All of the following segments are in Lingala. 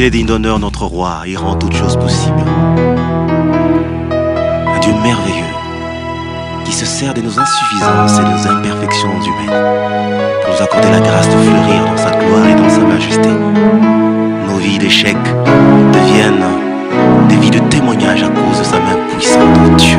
Il est digne d'honneur notre roi, il rend toutes choses possibles. Un Dieu merveilleux qui se sert de nos insuffisances et de nos imperfections humaines pour nous accorder la grâce de fleurir dans sa gloire et dans sa majesté. Nos vies d'échecs deviennent des vies de témoignage à cause de sa main puissante, Dieu.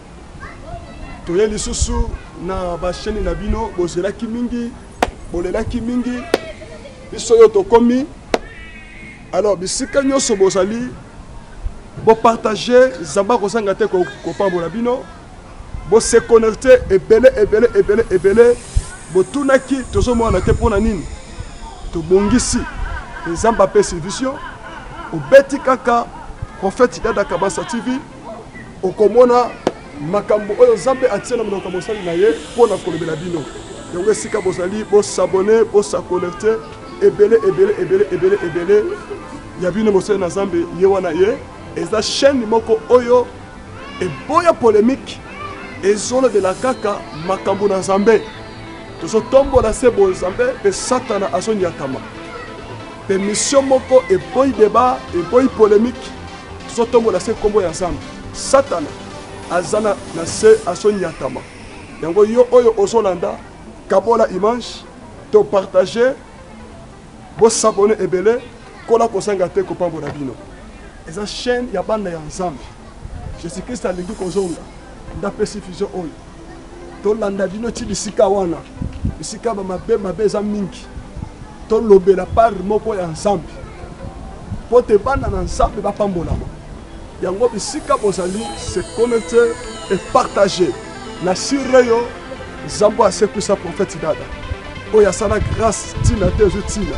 Toye lisusu na ba chaîne na bino bozelaki mingi bolelaki mingi biso yo tokomi alors bisika nyonso bozali bopartage zamba kozanga te kopambola bino bose connecte ebele ebele ebele ebele botunaki tozomona te mpo na nini tobongisi nzambe apesi vision obeti kaka prophète dada kabasa tv okomona makambo oyo nzambe atie na monoko ya mosali na ye mpo na kolobela bino yango esika bozali bosabone bosakolerte ebele ebele ebele ebele ebele ya bino mosali na nzambe ye wana ye eza chaîne moko oyo eboya polemique ezolobela kaka makambo na nzambe tozotombola se bonzambe mpe satana azonyatama Emission moko eboyi debat, eboyi polemique. Tozotombola se nkombo ya Nzambe. Satana aza na, na se asonyatama. Yango yo oyo ozolanda, kabola image, to partager, bosabone ebele, kola kozanga te kopambola bino. Eza chaîne ya bana ya Nzambe. Jésus-Christ alingi kozonga. Ndapesi vision oyo. tolanda bino ti bisika wana bisika bamabe mabe eza mingi tolobela pare moko ya nzambe mpo te bana na nzambe bapambolama yango bisika bozali se connecte et partage na sire yo nzambe asekwisa profete dada oyo asala grâce ntina te ezwi ntina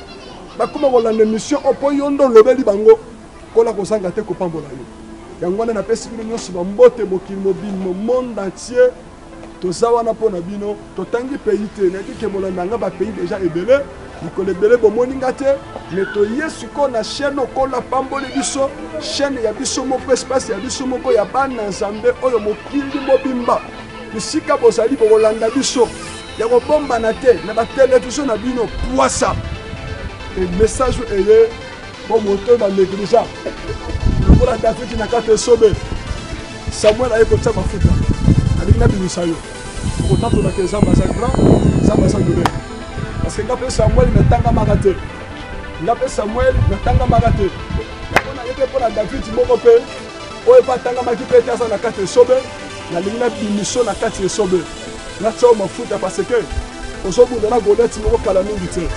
bakoma kolanda émission oyo mpo yo nde olobeli bango kola kozanga te kopambola yo yango wana napesi bino nyonso bambote mokili mobimo monde entier toza wana mpo na bino totangi pays te nayebi ke bolanda nga bapays deja ebele mikolo ebele bomoni nga te me toye sikoyo na chaîne okolo apamboli biso chaîne ya biso moko espace ya biso moko ya bana nzambe oyo mokili mobimba bisika bozali bokolanda biso ya kobombana te na batelevizio na bino pwasa e message eye mpo moto baneglija lokola davidi na kati esobe samuel aye kotya mafuta alingi nabimisa yo okotatolaka ezamba aza grand zamba aza monene parce que nga mpe samuel natangamaka te nga mpe samuel natangamaka te yango naye mpe mpo na davidi moko mpe Oyo pa tangamaki pe te aza na kati esobe nalingi na bimiso na kati esobe na tsao mafuta parce que ozo bunda na Goliath moko kala mingi te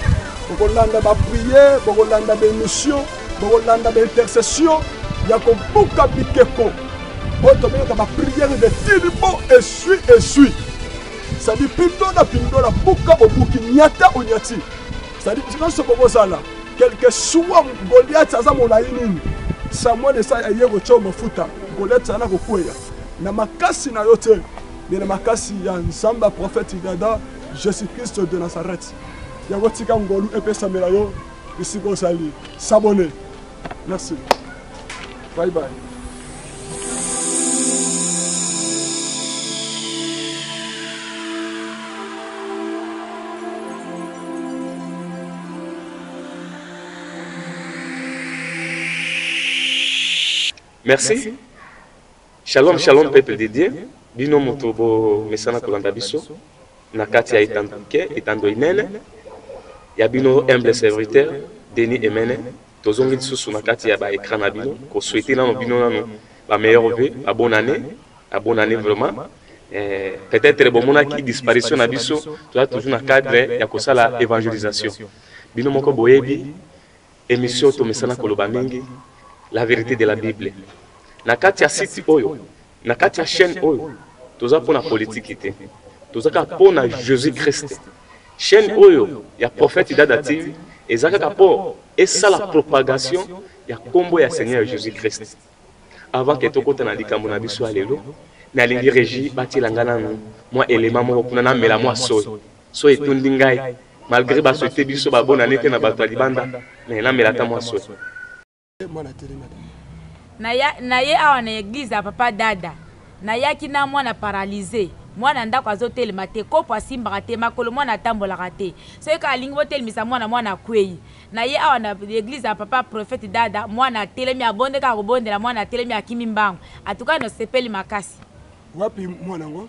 bokolanda ba prière bokolanda ba émission bokolanda ba intercession ya kobuka bikeko oyo tobengaka ba prière de tilibo esui esui sadi pindola pindola buka obuki nyata onyati Sadi nyonso bokozala quelque soit Goliath aza molai nini, Samuel esa aye kotya mafuta, Goliath azala kokweya na makasi na yo te, mais na makasi ya Nzambe ya prophète Dada Jesus Christ de Nazareth. Yango tika ngolu epesamela yo bisika ozali. S'abonner. Merci. Bye bye. merci shalom shalom peuple de dieu bino moto bomesana kolanda biso na kati ya etando moke etando inene ya bino humble serviteur denis emene Tozongi lisusu na kati ya ba ecran na bino ko souhaiter nanu bino nanu ba meilleurs vœux ba bonne annee ba bonne annee vraiment eh, peut-être bomonaki disparition na biso toza toujours na cadre ya kosala evangelisation bino moko boyebi émission tomesana koloba mingi la vérité de la bible na kati ya site oyo Na kati ya chaine oyo toza pona politique te toza kaka pona Jesus Christ chaine oyo ya prophète Dada TV eza kaka po esala propagation ya kombo ya Seigneur Jesus Christ avant que tokota na likambo na biso ya lelo nalingi regi batiela nga nanu mwa elema moko kuna na mela mwa soyi soyi etondi ngai malgre ba souhaite biso ba bonne annee te na bato ya libanda mais na mela ata mwa soyi Mwana atelemi ata. Naya, naye awa na eglise ya papa Dada. Nayaki na mwana paralyse. Mwana ndako azotelema te, kopo asimbaka te, makolo mwana atambolaka te. Soki kaka alingi botelemisa mwana, mwana akweyi. Naye awa na eglise ya papa prophete Dada, mwana atelemi, abonde kaka kobondela, mwana atelemi, akimi mbangu. En tout cas, nosepeli makasi. Wapi mwana yango?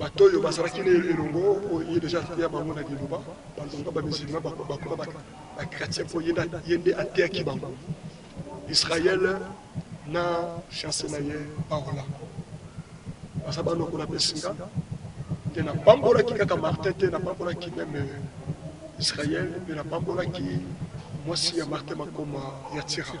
Bato oyo bazalaki na ye elongo, mpo ye deja ateya bango na Liloba, balonga ba musulmans bakoma ba chretiens, mpo ye nde, ye nde ateyaki bango Israël na fiancee na ye Paola. Baza bana oyo napesi nga, nde napambolaki kaka Martin te, napambolaki meme Israël, mpe napambolaki mwasi ya Martin, makoma ya Tira.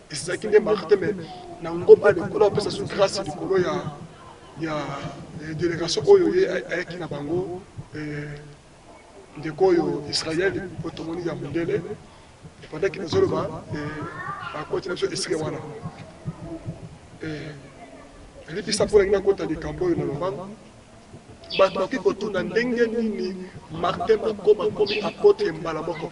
Esaki nde marche te mais na ngomba likolo apesa su grâce likolo ya ya eh, delegation oyo ye ayaki na bango eh, ndeko oyo Israël oyo tomoni ya mondele epandaki nazoloba eh, akoti na biso esike wana alipisa mpo nalingi nakota likambo oyo na lombango bato bakoki kotuna ndenge nini martin makoma akomi apotre mbala moko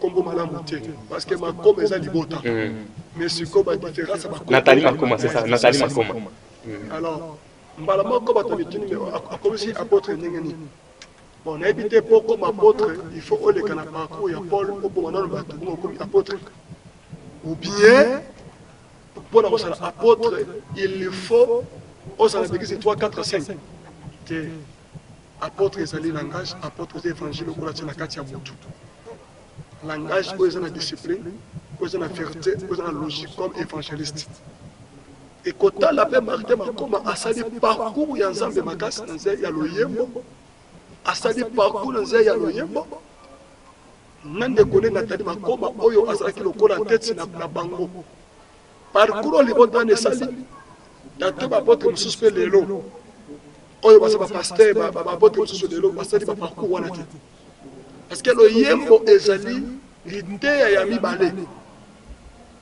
kombo malamu te parce que makoma eza libota mais sikoyo ba différence ya bakoma natali makoma c'est ça natali makoma alors mbala moko bato ya mituni me akomisi apotre ndenge nini bon nayebi te mpo okoma apotre il faut oleka na parcours ya paul oboma nano bato bongo okomi apotre ou bien mpo na kosala apotre il faut ozala bekisi 3 4 5 te Apotre ezali langage, apotre eza evangile oyo kolati na kati ya mutu. Langage oyo eza na discipline, oyo eza na verite, oyo eza na logique comme evangeliste. Ekotala pe Martin Makoma asali parcours ya Nzambe makasi na nzela ya loyembo, asali parcours na nzela ya loyembo na ndeko ne Nathalie Makoma oyo azalaki lokola tete na bango. Parcours oyo libota wana esali tata babote mosusu mpe lelo oyo baza bapaster babote mosusu lelo basali baparcours wana te parce que loyembo ezali liteya ya mibale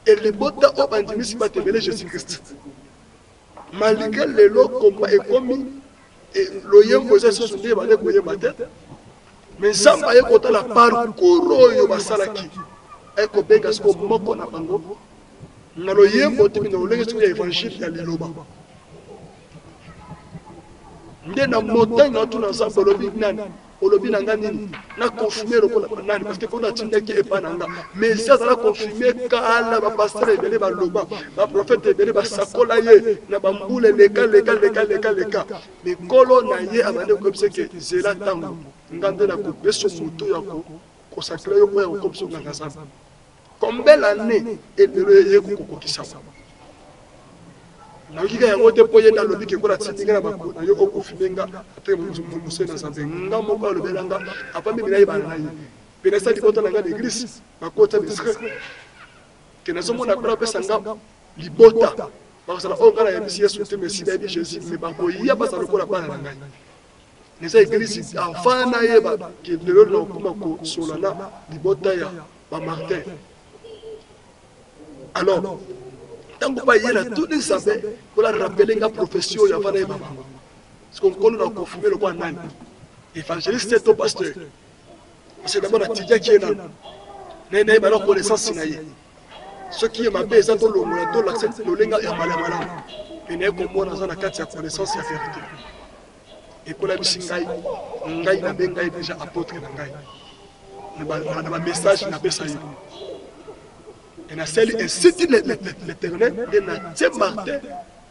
elibota oyo bandimisi bato ebele jésus christ Malgre lelo combat ekomi loyembo eza lisusu nde ebande koyemba te me nzambe aye kotala parcour oyo basalaki aye kobenga siko moko na bango na loyembo timi na lolenge siko ya evangile ya liloba nde na motani na tuna nzambe olobi nani olobi na nga nini na confirme lokola banani parce que mpo natindaki epa na nga mais esi azala confirme kala bapastere ebele baloba baprofete ebele basakola ye na bambula eleka leka leka leka leka mikolo na ye abandi koyebisa ke zela ntango nga nde nakopesa moto ya kosakela yo oyo akokobisa nganga zambe Combien d'annees et lelo eye ekoki kokokisama? nayoki ka yango te mpo ye nde alobi ke kola atindi nga na makolo na yo okofime nga mpe mosali na nzambe nga moko alobela nga apa mimi nayebana na ye mpe nasali libota na nga na eglise bakota misre ke nazomona kola apesa nga libota bakozala oyo nga nayebisi yesu te mesi nayebi jésus me bakoya bazala lokola bana na ngai Eza eglise avant nayeba que lelo nakokoma kosola na libota ya ba Martin. Alors ntango baye na tuni nzambe mpo na rappele nga prophetie oyo avant nayeba bango siko nkolo na confirme lokola nani évangéliste to pasteur parce que nabona tidiaki ye nano naye nayeba na connaissance na ye Soki ye mabe eza to longola to lakisa lolenga ya mbala ya malamu pe naye komona aza na kati ya connaissance ya verite ekolabisi ngai ngai na benga ye deja apotre na ngai na ba message na pesa ye et na seli insiti l'éternel de na tie martin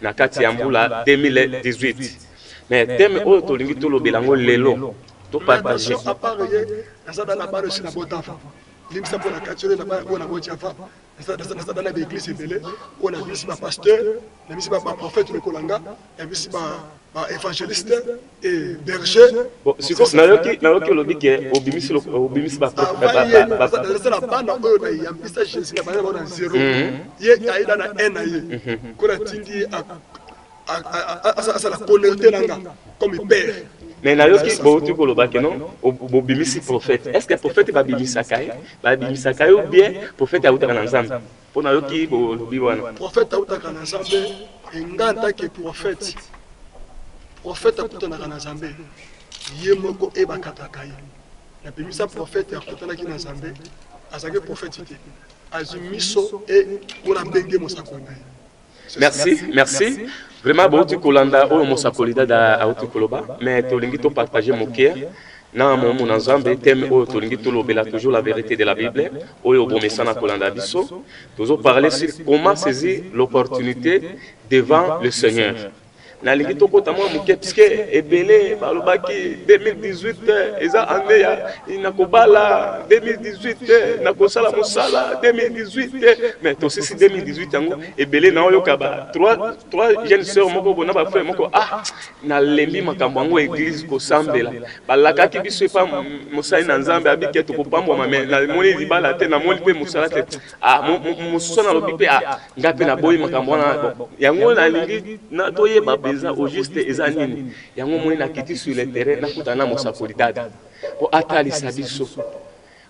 na kati ya mbula 2018 mais teme oyo tolingi tolobela yango lelo topartage limbisa mpo na katiole na bana oyo na bojafa nasala na baeglise ebele oyo na bisi bapaster na bisi baprofete lokola nga na bisi ba evangeliste et berger bon siko nayoki nayoki olobi ke obimisi obimisi ba ba ba ba ba la bana oyo na yambisa Jésus na bana na zero mhm. ye kaida na haine ye mhm. ko na tindi asala colerte na nga comme père mais nayoki bouti koloba ke non bobimisi prophète est ce que prophète babimisaka ye babimisaka ye ou bien prophète autaka na nzambe Po nayoki bolobi wana. Prophète awutaka na zambe et nga en tant que prophète prophète akutanaka na zambe ye moko et bakataka ye na bimisa prophète akutanaki na zambe azalaki prophète te azwi miso et kuna benge mosakoli na ye. Merci, merci. Vraiment bauti kolanda oyo mosakoli dada auti koloba, mais tolingi to partager mokia na momu na Nzambe thème oyo tolingi tolobela toujours la vérité de la Bible oyo bomesana kolanda biso. Tozo parler sur comment saisir l'opportunité devant le Seigneur. nalingi tokota mwa moke puisque ebele balobaki 2018 eza année ya nakobala 2018 nakosala mosala 2018 mais tosisi 2018 yango ebele naoyoka ba 3 3 jeune sœur moko bona ba frère moko ah nalembi makambo yango église kosambela balakaki biso epa mosali na nzambe abike tokopambwama mais namoni libala te namoni mpe mosala te ah mosana alobi mpe ah Nga pe na boyi makambo wana yango na lingi na to yeba penza au juste eza nini yango moni na kiti sur le terrain na kuta na mosakoli dada po atalisa biso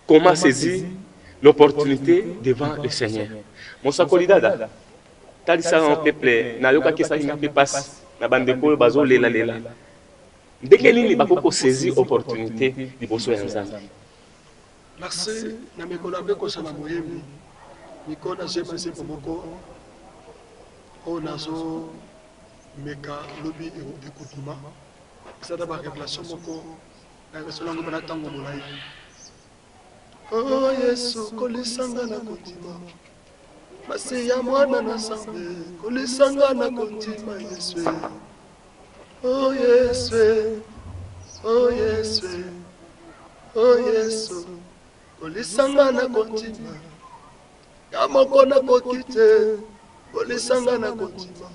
comment saisir l'opportunité devant le Seigneur mosakoli dada talisa na peuple na yoka kesa linga pe passe na bande ko bazo lela lela ndenge nini bako ko saisir opportunité liboso ya Nzambe Merci na mekola pe kosa na boyembi miko na zema nzembo moko oyo nazo meka lobi ekobima eza na ba revelation moko nayekosola yango bana ntango molai o oh, yesu kolisanga na kondima Pasi ya mwana na sambe kolisa nga na kondima Yesu Oh Yesu Oh Yesu Oh Yesu kolisa nga na kondima ya moko na koki te kolisa nga na kondima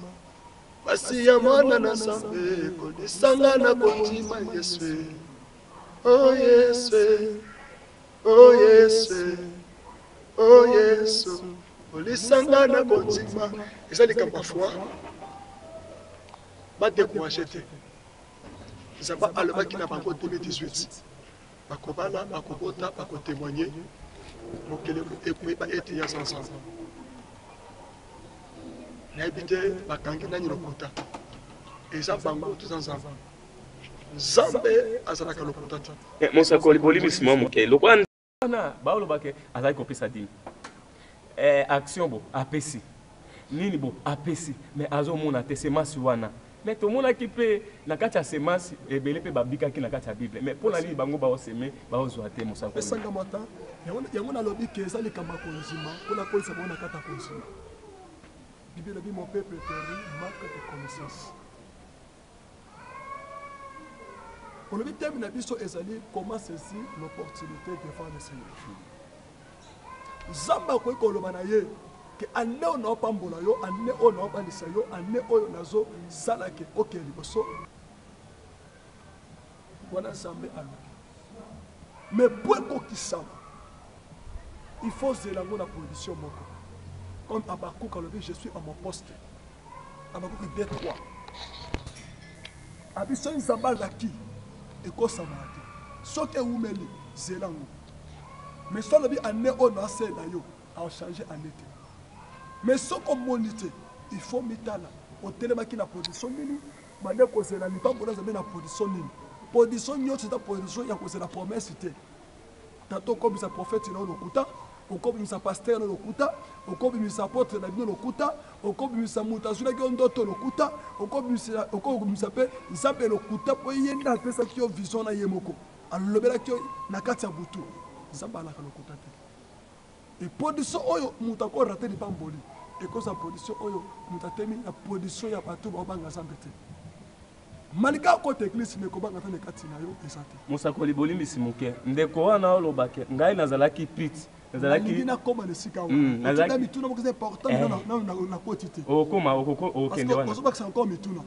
Pasi ya mwana na sambe kolisa nga na kondima Yesu Oh Yesu, oh Yesu, oh Yesu, olisanga na bondima. Eza likambo ya foi, ba décourager te. Nzambe alobaki na bango 2018 bakobala, bakobota, bakotemoigne mokili ekoyeba ete yaza Nzambe. Nayebi te bakangi nani lokuta, eza bango toza Nzambe. Nzambe azalaka lokuta te. Eh, mosakoli bolimisi mwa moke lokola nde wana baoloba ke azali kopesa dime eh, action bo apesi nini bo apesi mais azomona te semasi wana mais tomonaki mpe na kati ya semasi ebele mpe babikaki na kati ya bible mais mpo na nini bango baoseme baozwa te mosakoli Pesanga mata, yango yango nalobi ke eza likambo ya kondima mpo nakolisa bango na kati ya kondima. Bible elobi mon peuple peri manque de connaissance. Olobi thème na biso ezali comment saisir l'opportunite devant le Seigneur. Nzambe akoki koloba na ye ke annee oyo naopambola yo, annee oyo naobalisa yo, annee oyo nazosala ke oke liboso. Wana Nzambe alobi. Mais po ekokisama, il faut ozela yango na condition moko. Comme Habakkuk alobi, je suis à mon poste. Habakkuk 2, 3. Abi soki Nzambe alaki, ekosamaka te. Soki ewumeli, zela yango. Mais soki alobi année oyo na asalela yo, aochange année te. Mais soki omoni te, il faut mitala otelemaki na position nini Bande kozela lipamboli ya Nzambe na production nini? Production nionso eza production ya kozela promesse te. Tata okobimisa prophète na yo lokuta, okobimisa pasteur na lokuta, okobimisa apotre na bino lokuta, okobimisa moto azulaki yo ndoto lokuta, okobimisa okobimisa pe Nzambe lokuta po ye nde apesaki yo vision na ye moko. Alobelaki yo na kati ya butu. Nzambe alaka lokuta te. Et production oyo mutu ako rate lipamboli eko za production oyo mutu atemi na production ya batu bao banga zambe te. Malgre akota eglise mais kobanga ata ne kati nayo eza te. Mosakoli bolimbisi moke ndeko wana oloba ke ngai nazalaki pit nazalaki nalingi nakoma na esika wana hmm, otinda mituna moko eza important eh. nano nakoti te okoma okokende wana ozobakisa encore mituna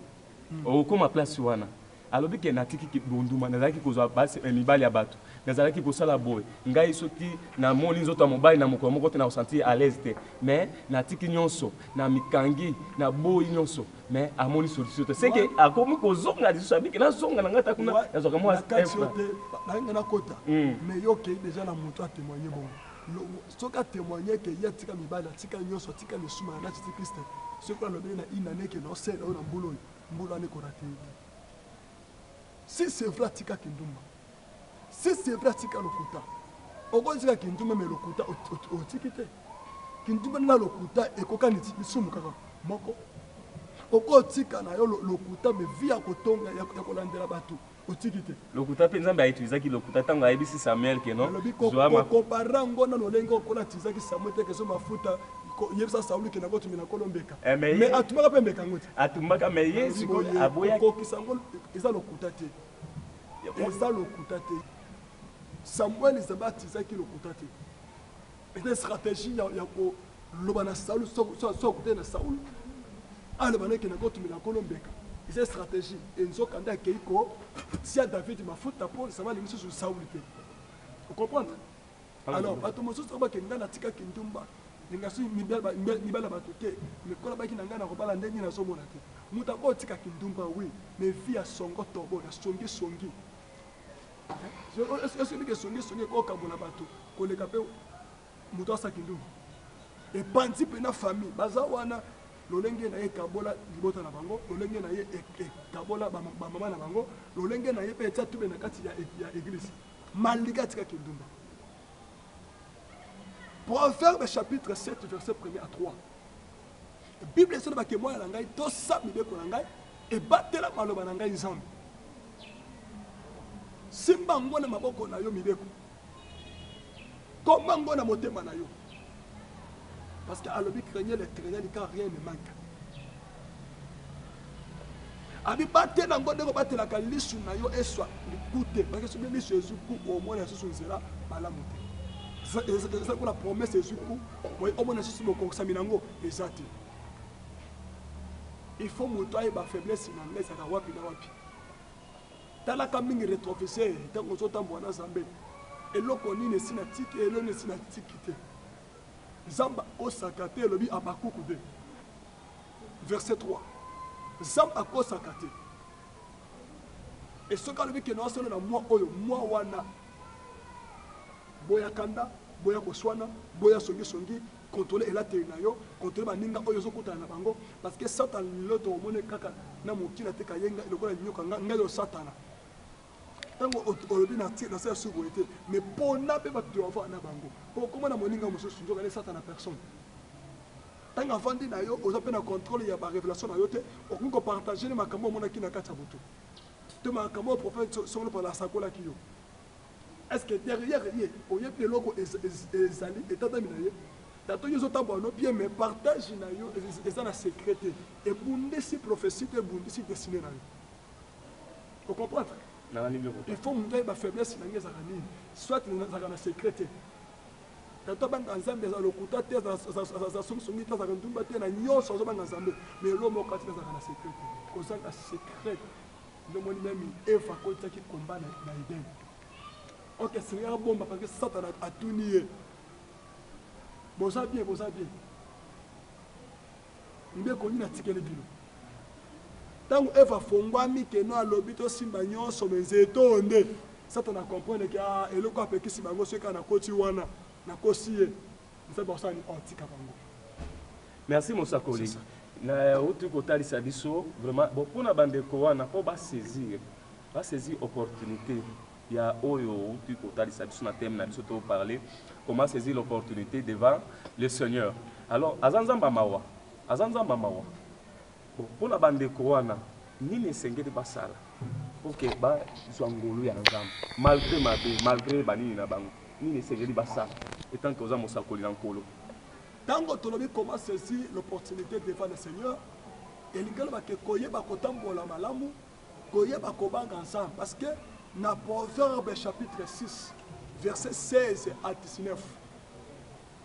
hmm. okoma place wana Alobi que natiki ki bonduma, nazalaki kozwa basi eh, mibali ya batu, nazalaki kosala boye, ngai soki na moni nzoto ya mobali na mokolo moko te nako sentir à l'aise te, mais natiki nionso, na mikangi, na boyi nionso, mais amoni solution te, ce que akomi kozonga lisusu, alobi que nazonga na ngai ata kuna nazwaka mua un franc. Nakanisi yo te, nalingi nakota, mais yo okeyi dejà na mutu a temoigner bongo, soki a temoigner que ye atika mibali, atika nionso, atika lisumu na nati ti piste, soki alobi na une annee que nao sela yo na mbula oyo, Mbula ne ko rate ye te. Si c'est vrai atika kindumba. Si c'est vrai atika lokuta. Oko tika kindumba mais lokuta otiki te. Kindumba na lokuta ekokani ti lisumu kaka moko. Oko tika na yo lokuta mais vie ya kotonga ya kolandela batu. Otiki te. Lokuta pe Nzambe a utilisaki lokuta tango ayebisi Samuel que non Nalobi ko zua ma. comparer yango na lolenge oyo Nkolo atilisaki Samuel te que zua mafuta ko yebisa Saul que nango tumela Nkolo mbeka Eh mais ye. mais atumbaka pe mbeka yango te. Atumbaka mais ye Nalobi sikoyo boye aboyaki. kokokisa yango eza lokuta te. Eza lokuta te. Samuel Nzambe atilisaki lokuta te. Eza na strategie ya, ya ko loba na Saul so, so, so akutani na Saul aloba nake na kotumela nkolo mbeka eza strategie enzoka nde akei ko tia David mafuta mpo Nzambe alingi susu Saul te o comprendre alors bato mosusu bakende nga natika kindumba ningasi mibala bato te mikola baki na ngai na kobala ndenge nazomona te moto akotika kindumba wi mais vi ya songo tobo na songisongi Est-ce que oyebi que songe songe eko kabola bato koleka mpe moto asa kindumba? Epanzi mpe na famille baza wana lolenge na ye ekabola libota na bango, lolenge na ye ekabola bamama na bango, lolenge na ye mpe etia tube na kati ya eglise. Malika atika kindumba. Proverbe chapitre 7 verset 1 à 3. Bible esengo ba temoins na ngai to sa mibeko na ngai ebatela maloba na ngai Nzambe. Simba yango na maboko na yo mibeko. Koma yango na motema na yo. Parce que alobi craignez l'Éternel car rien ne manque. abi batela yango ndenge obatelaka lisu na yo eswa liku te bake soki lisu ezwi ku omona lisusu nzela malamu te eza kuna promese ezwi ku omona lisusu bokokisami na yango Eza te il faut moto ayeba faiblesse na nga ezaka wapi na wapi talaka mingi retroviseur tango ozo tambola na zambe eloko nini esi na tiki elo nini esi na tiki te zambe akosaka te elobi habakuku 2 verset 3 zambe akosaka te esoki alobi kende osala na mwa oyo mwa wana boya kanda boya koswana boya songisongi Controler elateli na yo, controler baninga oyo ozo kutana na bango parce que Satan lelo toko mona ye kaka na mokili ateka ye ngai lokola nyoka nga ngai yo satana tango olobi na ti na se ya suki boye te mais pona pe batu ya ovanda na bango po okoma na moninga mosusu nzoka nde satana personne tango avandi na yo oza pe na controle ya ba revelation na yo te okomi ko partager ne makambo omonaki na kati ya butu to makambo oyo prophète songolo pala asakolaki yo Est ce que derrière ye oyebi eloko ezali etatami na ye? Tatoyo ezo tambola no bien mais partage na yo eza na secret te ebundisi prophetie to ebundisi destine na yo o comprendre? Il faut mutu ayeba faiblesse na ngai ezalaka nini soit nazalaka na secret te tato abanga nzambe aza lokuta te aza songisongi te azalaka ndumba te na nyonso azobanga nzambe mais eloko moko kati nazalaka na secret te kozanga secret Nde omoni meme Eva akotisaki combat na, na Eden. Ok, asengeli abomba parce que Satana atuni ye. Boza bien, boza bien. Ndeko nini atikeli bino? Tango Eva afongwami keno alobi tosimba nyonso me nzete oyo nde Satana comprendre ke ah, eloko apekisi bango soki kaka nakoti wana nakosi ye. Nzambe akosala nini awa tika bango. Merci mosakoli na uti kotalisa biso vraiment bon pona bandeko wana po ba saisir ba saisir opportunite ya oyo uti kotalisa biso na thème na biso to parler comment saisir l'opportunite devant le Seigneur alors aza nzambe mawa aza nzambe mawa Bon, pona ba ndeko wana nini esengeli basala pour que ba zua ngolu ya Nzambe malgre mabe, malgre ba nini na bango? Nini esengeli basala etant que oza mosakoli na Nkolo? Tango tolobi comment saisir l'opportunite devant le Seigneur, elingi eloba que koyeba kotambola malamu, koyeba kobanga Nzambe parce que na Proverbe chapitre 6 verset 16 à 19,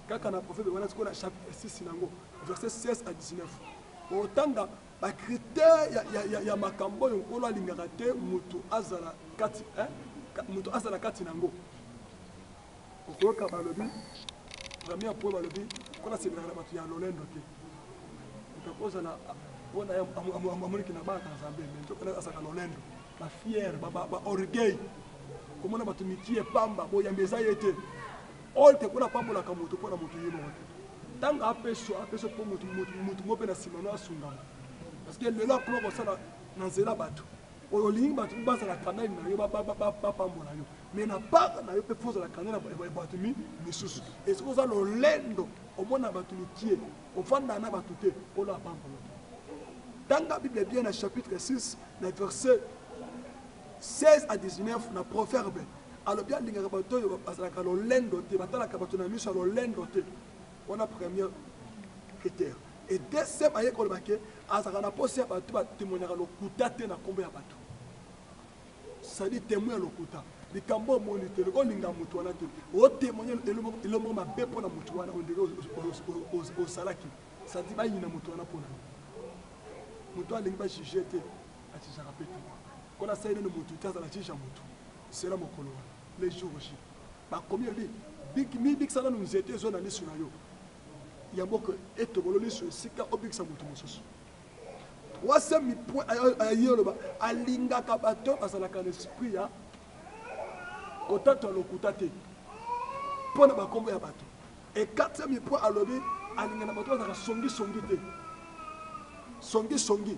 Kaka na proverbe wana sikoyo na chapitre 6 na yango verset 16 à 19 otanga ba critères ya, ya, ya, ya makambo oyo Nkolo alingaka te mutu azala kati eh, mutu azala kati na yango. Okoyoka balobi premier point balobi Nkolo asepelaka na bato ya lolendo te, moto akozala mpo na ye amoniki na bana Nzambe me nzoka na azalaka lolendo, ba fière, ba, ba, ba orgueil, komona bato mikie pamba boyambi eza ye te Oyo te pona apambolaka moto pona moto ye moko te tanga apeso apeso po moto moto moto mope na sima no asungama parce que lelo akoma kosala na nzela bato oyo olingi bato bazala kanali na yo bapambola yo mais na part na yo pe fozala kanali ya bato misusu esoki oza lolendo omona bato mikie ofanda na bato te pona apambola tanga bible bien na chapitre 6 na verset 16 à 19 na proverbe alobi alingaka bato oyo bazalaka lolendo te batalaka bato na miso ya lolendo te wana premier critère et deuxième aye koloba ke azalaka na posa ya bato ba temoignaka lokuta te na kombo ya bato sadi temoin ya lokuta likambo omoni te loko olinga moto wana te otemoigne elomoko mabe mpo na moto wana ondeke osalaki sadi bayina moto wana mpo na moto alingi bajuge te Na jijaka pe tout. Ko na sali nanu mutu te azala jija mutu sela mokolo wana le jour J ba komi alobi bik mi bikisa nanu nzete ezua na lisu na yo ya mboka etobolo lisu esika obikisa mutu mosusu troisieme point aya ye oloba alingaka bato bazalaka na esprit ya ko tatwa lokuta te po na ba kombo ya bato et quatrieme point alobi alingaka bato bazalaka songi songi te songi songi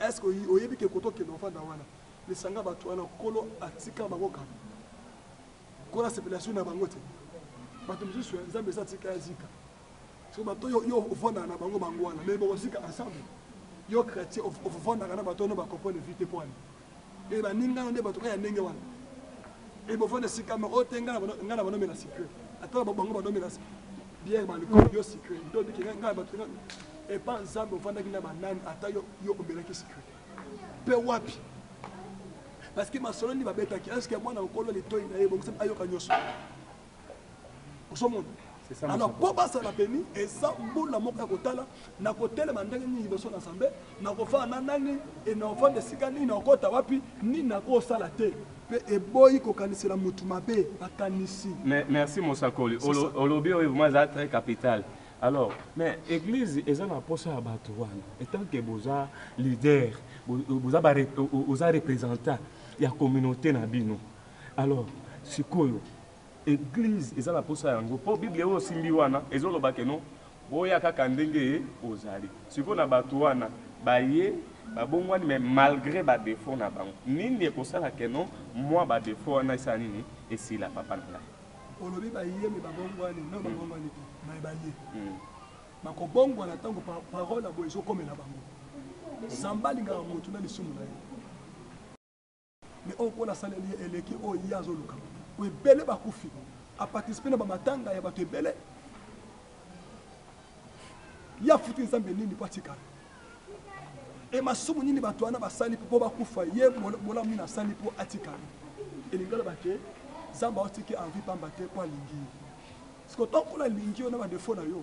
Est ce que oyebi que kote okende ofanda wana lisanga batu wana nkolo atika bango kala nkolo asepela soki na bango te batu misusu eh nzambe esi atika ya zika soki bato yo yo ofandaka na bango bango wana mais bokozika ensemble yo chretien ofandaka na bato wana ba comprendre vie te pwani Et baninga nayo nde batu kaka ya ndenge wana et bovanda esika moko oh te nga na bana omela sucre ata bango bana omela bière ba alcool yo sucre to biki nga nga batu epa nzambe ovandaki na banani ata yo yo omelaki sucre pe wapi parce que masolo nini babetaki est ce que mwana mokolo litoyi na ye ebongisami ayoka nyonso Ozomona? Alors, mpo bazala beni, eza mbula moko ya kotala, nakotelema ndenge nini liboso na Nzambe, nakofanda na nani, et nakofanda esika nini, nakokota wapi, nini nakosala te. Mpe eboyi kokanisela mutu mabe makanisi. Mais merci mosakoli olobi oyo vraiment eza très capital alors mais eglise eza na posa ya batu wana etant que boza leader boza ba oza representant ya communaute na bino Alors sikoyo eglise eza na posa yango po bible oyo osimbi wana ezo loba que non boya kaka ndenge bozali sikoyo na batu wana baye ba bongwani mais malgre ba defaut na bango nini ekosala que non mua ba defaut wana esala nini esila papa na ngai. Olobi baye mais ba bongwani non ba bongwani te mais baye bako bongwana tango parole ya boye ezo komela bango Nzambe alingaka mutu na lisumu na ye. Mais oyo po nasaleli ye eleki oyo ye azoluka po ebele bakufi a participe na ba matanga ya batu ebele ye afuti nzambe nini po atikala e masumu nini batu wana basali po bakufa ye bolamu nini asali po atikala elingi aloba ke nzambe aotiki envie pamba te po alingi ye siko tankola alingi yo na badefo na yo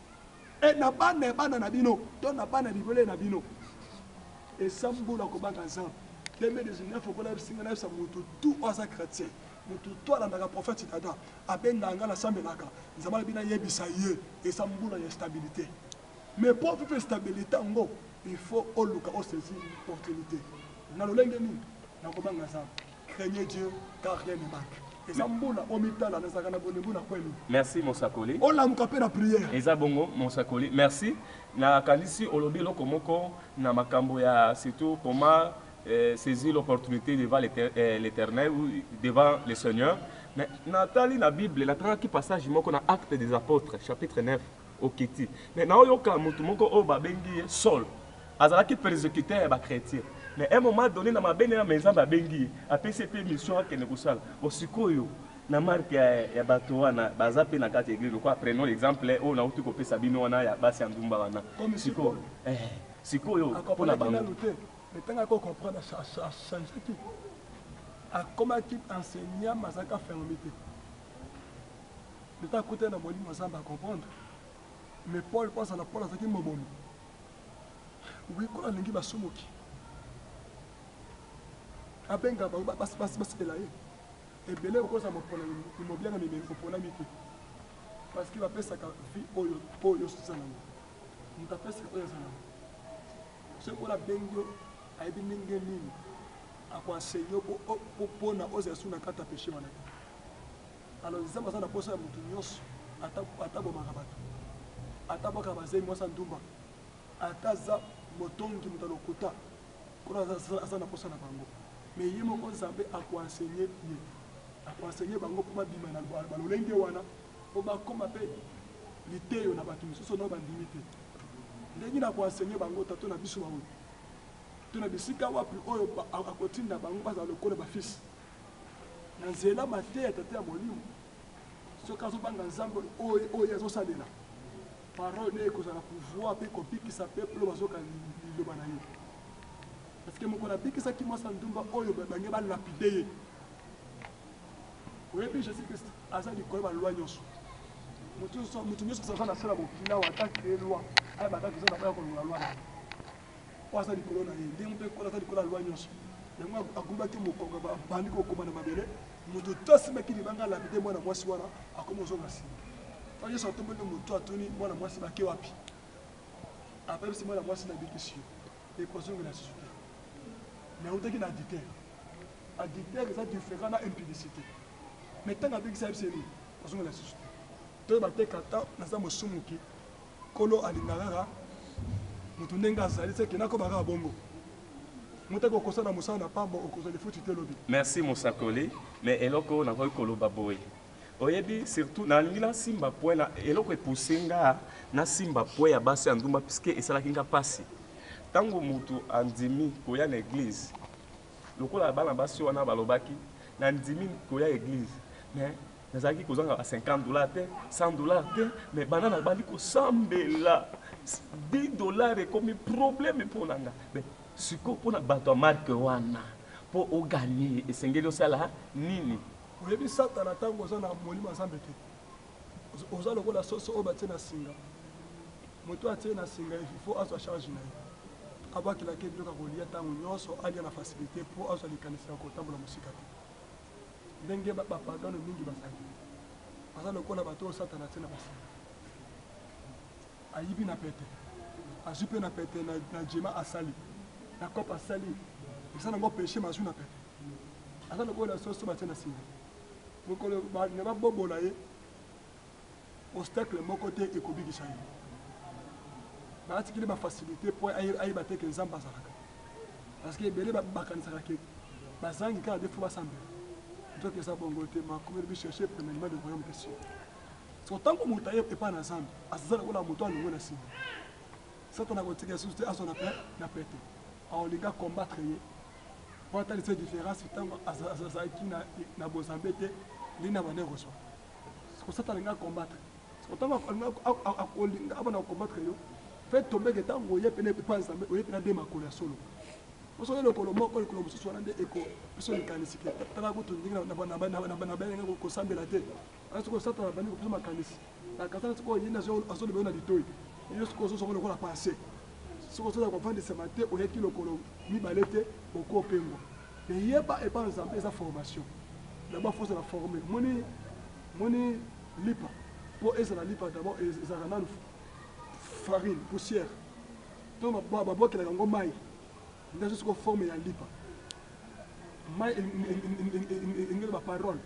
Et na bana ya bana na bino to na bana ya bibele na bino. Eza mbula ya kobanga Nzambe. 2019 okola yebisi nga nayebisa mutu tout oyo aza chretien, mutu tout alandaka prophète Dada, abengaka nga nasambelaka Nzambe alobi nayebisa ye eza mbula ya stabilite. Mais po opepe stabilite yango il faut oluka o saisir opportunite. Na lolenge nini? Na kobanga Nzambe. Craignez Dieu car rien ne manque eza mbula omitala nazalaka na bolingo na kweli. Merci mosakoli. Olamuka mpe na prière. Eza bongo mosakoli. Merci. Na kanisi olobi eloko moko na makambo ya surtout comment eh, saisir l'opportunité devant eh, l'Éternel ou devant le Seigneur. Mais natali na Bible, natangaki passage moko na Actes des Apôtres chapitre 9. Okiti mais nao yoka mutu moko oyo ba bengi ye Saul azalaki persecuteur ya ba chretiens mais un moment donne na mabe naye mais Nzambe abengi ye apesi ye pe mission akende kosala bon sikoyo na marque ya batu wana baza pe na kati ya eglise lokola prenons l'exemple oyo nawuti kopesa bino wana ya basi ya ndumba wana sikoyo eeh sikoyo pona bango. Mais tango ako comprendre a changaki akomaki enseignant mais azalaki afungomi te. Leta akutani na molimo ya zamba a comprendre mais Paul po azala Paul azalaki mobomi oui nkolo alingi basumuki abenga bango basepela ye ebele okoki kozala moponami mobiangami me oponami te parce que bapesaka vie oyo oyo oza nango moto apesaka oyo aza nango soki nkolo abengi yo ayebi ndenge nini akoenseigno mpona ozala su na kati ya peshe wana te Alors nzambe aza na posa ya mutu nionso ata ata abomaka batu ata abwakaka ba zeyi muasi ya ndumba ata aza motongi mutu ya lokuta kuna aza aza aza na posa na bango mais ye moko nzambe ako enseigner ye ako enseigner bango po babima na ba lolenge wana po bakoma pe liteyo na batu misusu no bandimi te ndenge nini ako enseigner bango tato na biso ba oyo to na bisika wapi oyo ba ako tinda bango bazala lokola ba fils Na zela mateya ya tata ya molimo soki azo banga nzambe oyo oyo ye azo salela parole naye ekozala na pouvoir pe kobikisa peuple oyo bazoka liloba na ye parce que mokolo abikisaki mwasi ya ndumba oyo bange ba lapide ye oyebi jesus christ aza likolo ba loi nyonso moto nyonso aza na se na bokila ata elwa ayebaka eza na oyo akolongola lwa na ye Oyo aza likolo na ye, ndenge mpe Nkolo aza likolo ya loi nyonso, yango agumbaki mokongo mpe abandi kokoma na mabele, moto te asimbaki libanga alapide mwana mwasi wana akomi kozonga nsima. Ntango Yesu atomboli moto, atuni mwana mwasi, Bake wapi? Abebisi mwana mwasi, Nabikisi yo, ekozongela lisusu te. Nautaki na adultère. Adultère eza different na impudicite. Mais ntango abikisi, ayebisi ye nini? Kozongela lisusu te. Toyeba te kata naza mosumuki, Nkolo alinga kaka mutu ndenge azali seke nakoba kaka bongo mutu eko kosana musala na pambo okozwa lifuti te lobi. Merci mosakoli mais eloko oyo nakoki koloba boye oyebi surtout nalingi na simba point na eloko e pousser nga na simba point ya basi ya ndumba puisque esalaki nga pasi tango mutu andimi koya na eglise lokola bana basi wana balobaki na ndimi koya eglise mais Nazalaki kozanga ba 50 dollars te, 100 dollars te, mais banda nabandi kosambela, 10 dollars ekomi probleme mpo na nga. Mais sikoyo mpo na bato ya marque wana, mpo o gagner esengeli osala nini? Oyebi satana tango oza na molimo ya Nzambe te oza lokola soso oyo batie na singa moto atie na singa il faut azwa charge na ye abwakela ke biloko ya kolia ntango nyonso alia na facilite mpo azwa likanisi ya kotambola mosika te Ndenge bapagano mingi bazali, baza lokola bato oyo Satana atye na basinga. Ayibi na pete, azwi mpe na pete, na jema asali, na cope asali, epesani na bango peche, mais azwi na pete. Aza lokola soso batye na singa, mokolo balinga babobola ye. Obstacle moko te ekobikisa ye. Batikeli ba facilite po ayeba te ke Nzambe azalaka. Parce que ebele bakanisaka ke bazangi kaka nde faut basambela. Nzoka eza bongo te. Makommi elobi cherchez premierement le royaume des cieux. Sikoyo tango mutu aye epa na Zambe, aza lokola mutu alongwe na sima. Satana akotika lisusu te azwa na pete. Akolinga a combattre ye po atalisa ye difference tango azalaki na bozambe te, nini abandaki kozwa. Siko Satan alingi a combattre siko tango akolinga abanda ko combattre yo fait tomber que tango oye pene epa ya Nzambe oye pene de makolo ya solo po soki lokolo moko lokolo mosusu wana nde eko biso likanisi ke tala kutu ndenge nabenenge kosambela te wana siko Satan abandi kopesa makanisi na kasala siko yende azoloba yo na litoi yo siko ozozongo lokola passe siko soki akovandisama te oyaki lokolo mibale te okopengwa Mais yeba epa nzambe eza formation d'abord faut ozala forme omoni omoni lipa po ezala lipa d'abord ezalaka nanu farine poussière to babuakelaka yango mai nde azo siko forme ya lipa mai engeli ba parole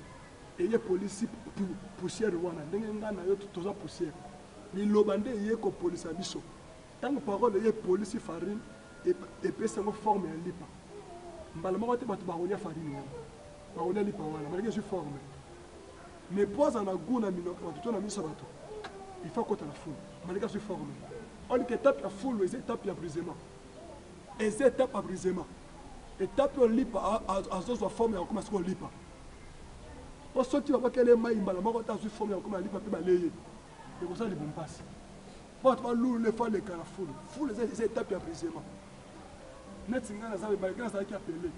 eye polisi poussière wana ndenge ngai na yo toza poussière liloba nde eye kopolisa biso Tango parole oyo epolisi farine, epesi yango forme ya lipa. Mbala moko te bato bakolia farine wana, bakolia lipa wana, malgre ezwi forme. Mais po azala na gout na minoko ya bato to na miso ya bato, il faut akota na fulu, malgre azwi forme. Or que etape ya fulu eza etape ya brisement, eza etape ya brisement. Etape oyo lipa azo zwa forme ya kokoma sikoyo lipa. Po soki babwakeli ye mayi mbala moko te azwi forme ya kokoma lipa pe balie ye, ekosala libumu pasi. Batu ba lulu ne faleka na fulu fulu eza eza etape ya brisement neti nga naza malgré nazalaki apele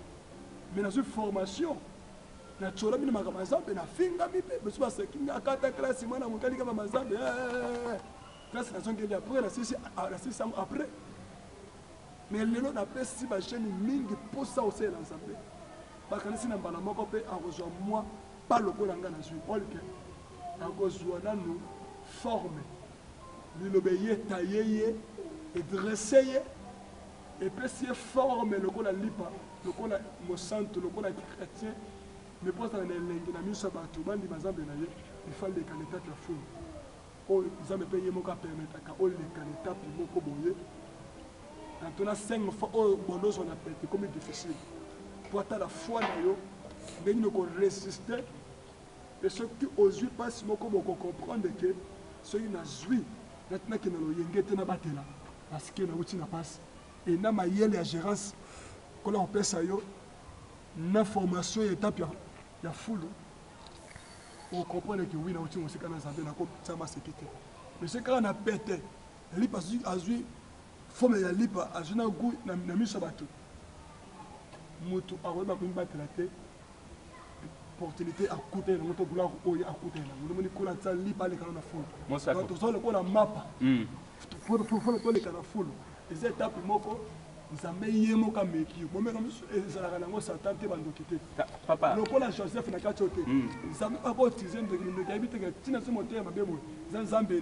mais nazwi formation na tshola bino makambo ya zambe nafingami mpe biso baseki nga akata klasi mwana mokali kama mazambe klasi nazongeli après nasisi nasisi yango après mais lelo napesi bajeune mingi mposa osalela nzambe bakanisi na mbala moko mpe akozwa mwa pa lokola nga nazwi olke akozwa nanu forme Liloba eye etailler ye, edresser ye, epesi ye forme lokola lipa, lokola mosantu, lokola ki chretien, mais mpo azala na elengi na miso ya bato bandima Nzambe na ye, il faut aleka na etape ya fulu oyo Nzambe mpe ye moko a permetaka oleka na etape moko boye, tantot na cinq fois oyo banda ozwa na pete ekomi difficile mpo atala foi na yo ndenge nini oko resister Mais soki ozui pasi moko bo ko comprendre que soki na zui na ti na kende na loyenge te na batela parce que na wuti na pasi et na mayele ya gerance nkolo ako pesa yo na formation ya etape ya fulu oko comprendre que oui na wuti mosika na nzambe na ko tia maseki te mais soki kaka na pete lipa azui Forme ya lipa azwi na gout na miso ya batu mutu akoyeba komibatela te portilite akutani nango to gloire oyo akutani nango nomoni kola atia lipa aleka na na fulu toza lokola mapa fulu toleka na fulu eza etape moko nzambe ye moko ameki bomeka mosusu ezalaka nango satan te bandoki te lokola joseph na kati oyo te nzambe bakotize ndoki mindoki ayebi teke ntina so motema mabe boye eza nzambe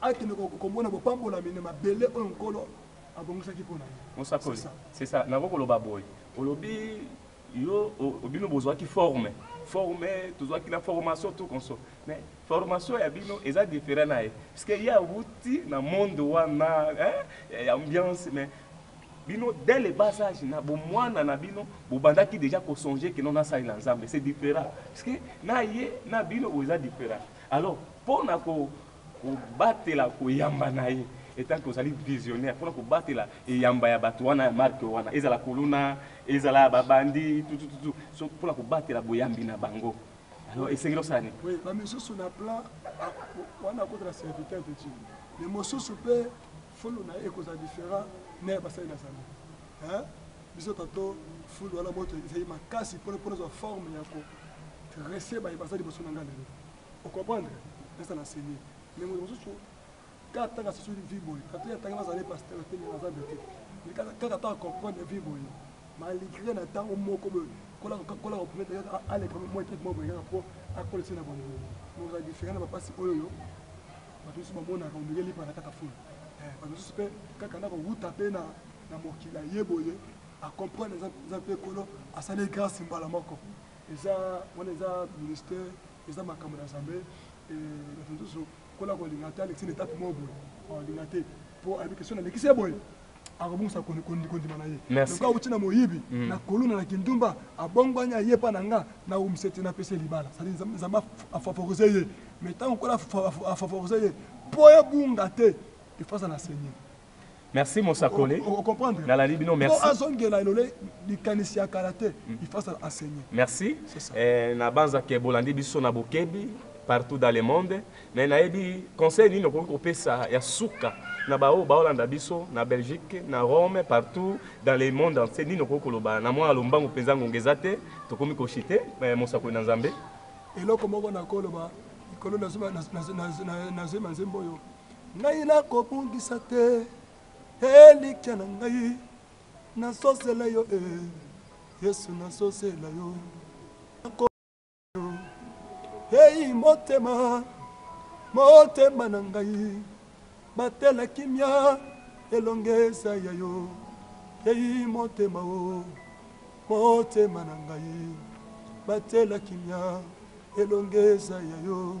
Akende ko komona bopambolami na mabele oyo Nkolo abongisaki mpo na ye. Mosakoli, c'est ça, nakoki koloba boye, olobi yo bino bozuaki forme, forme tozuaki na formation tout conso, mais formation ya bino eza different na ye, parce que ye awuti na monde wana hein, ya ambiance, mais bino dès le bas age na bomuana na bino bobandaki dejà ko songer que non nasalela Nzambe, c'est different, parce que na ye na bino eza different, alors mpo na ko kobatela koyamba na ye etant que ozali visionnaire pona kobatela eyamba ya batu wana ya marque wana ezala kuluna ezala ya ba bandi tutututu so pona kobatela boyambi na bango alors esengeli osala nini? Oui ba misusu na plan wana akota na serviteur te ti lelo mais mosusu pe fulu na ye ekozala different na ya basali na zando hein biso tanto fulu wana moto ezali makasi pona pona ezwa forme ya ko dresser baye baza liboso na nga lelo O comprendre? Reste na Seigneur. Mais moto mosusu kaka atanga asosoli vie boye. Tantôt ye atangi azali pasteur te mais aza dote. Mais kaka kaka atanga comprendre vie boye. Malgre na tango moko boye kola koka kola ko promettre ye kaka aleka mwa mwa etat moko boye kaka po akola esi na bolingo. Mais okozala different na ba pasi oyo yo bato mosusu ba monaka on dirait lipa na kata fulu. Eh bato mosusu pe kaka na ko wuta pe na na mokili aye boye a comprendre eza eza pe kolo asali ye grace mbala moko. Eza wana eza ministère eza makambo na zambe et batu mususu kola kolinga te alekisi na etape moko boye akolinga te po ayebi ke soki nalekisi ye boye akobungisa kondima na ye lokola awuti na moyibi na kuluna na kindumba abongwani aye epa na nga na wumisa te napesa ye libala c'est à dire nzambe a favoriser ye mais tangu kola a favoriser ye po ebunga te il faut azala seigneur Merci mosakoli nalali bino merci. Po azongela elole likanisi ya kala te il faut azala enseigne. Merci na banza que bolandi biso na bokebi partout dans le monde mais nayebi conseil nini okoki kopesa ya suka na ba oyo baolanda biso na Belgique na Rome partout dans le monde entier nini okoki koloba na mwana lombangu mpenza ngonga eza te tokomi koshite mosakoli na Nzambe. Eloko moko nakoloba likolo nazwi manzembo oyo. Ngai nakobungisa te elikya na ngai, nazozela yo e Yesu, nazozela yo, nakobungisa yo ei motema, motema na ngai, batela kimia, elonga eza ya yo ei motema o, motema na ngai, batela kimia, elonga eza ya yo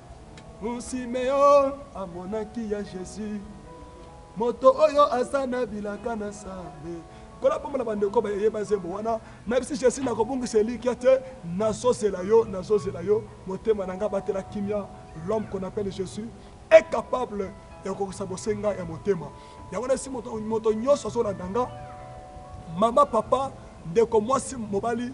Simeon amonaki ya Jesus moto oyo aza na bilaka na Nzambe. Kola mpo na bandeko bayeba nzembo wana. Nayebisi Jesus nakobungisa elikya te, nazozela yo, nazozela yo, motema na nga batela kimia. L'homme qu'on appelle Jesus est capable ya kokokisa bosenga ya motema. Yango nayebisi moto, moto nyonso azolanda nga, mama, papa, ndeko mwasi, mobali,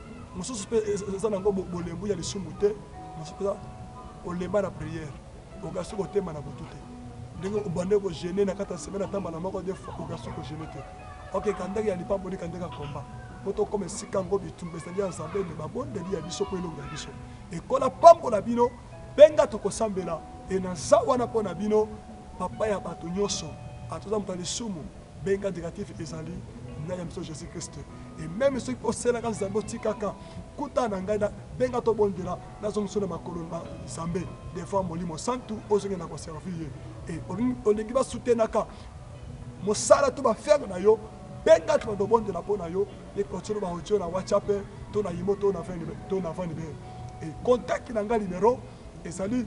Mosusu pe eza na ngo bolembu ya lisumu te, mosusu pe eza kolemba na prière. Okasi kotemba na butu te. Ndenge obandaki ko jeune na kati ya semaine ata mbala moko deux fois okasi ko jeune te. Ok ekandaki ya lipamboli ekandaki ya combat po tokoma esika ngo bitumba ezali ya Nzambe mais ba bondeli ya biso po elongi ya biso ekola pambola bino pe nga toko sambela et naza wana po na bino papa ya batu nionso ata oza moto ya lisumu Benga indicatif ezali na ya biso Jesus Christ et meme soki oselaka Nzambe otikaka kutana na ngai na benga to bondela na zongi sona makolo na Nzambe devant molimo santu ozongi na ko servir ye et olingi ba soutenaka mosala to ba ferre na yo benga to bando bondela po na yo et continue ba audio na WhatsApp to na imo to na vani to na vani be et contact na ngai numero ezali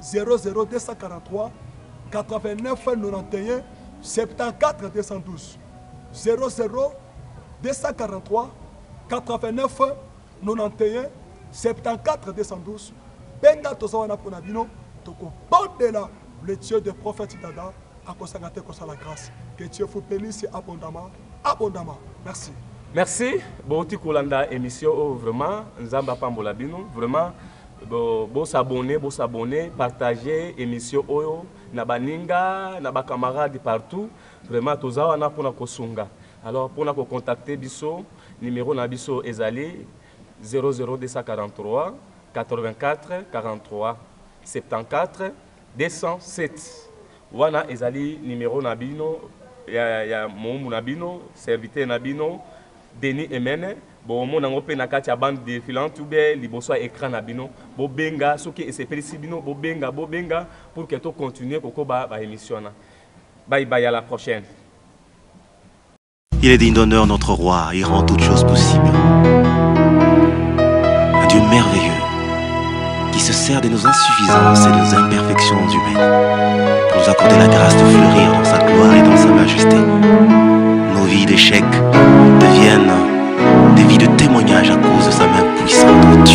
0027491742002749174212 benga toza wana pona bino toko bondela le Dieu de prophète dada akosaka te kosala grace que Dieu vous benisse abondamment abondamment merci. Merci bowuti kolanda emission oyo vraiment nzambe apambola bino vraiment. Bo s'abonner bo s'abonner partager emission oyo na baninga na ba camarades partout vraiment toza wana pona kosunga alors pona ko contacter biso numero na biso ezali 00243844374 wana ezali numero na bino ya mowumbu na bino serviteur na bino Denis Emene. Bokomona yango mpe na kati ya bande defilante ou bien liboso ya ecran na bino. Bobenga soki esepelisi bino, bobenga, bobenga pour que to continuer kokoba ba emissions wana. Bye bye, à la prochaine. Il est digne d'honneur, notre roi, il rend toutes choses possibles. Un Dieu merveilleux. se sert de nos insuffisances et de nos imperfections humaines pour nous accorder la grâce de fleurir dans sa gloire et dans sa majesté. Nos vies d'échecs deviennent des vies de témoignage à cause de sa main puissante.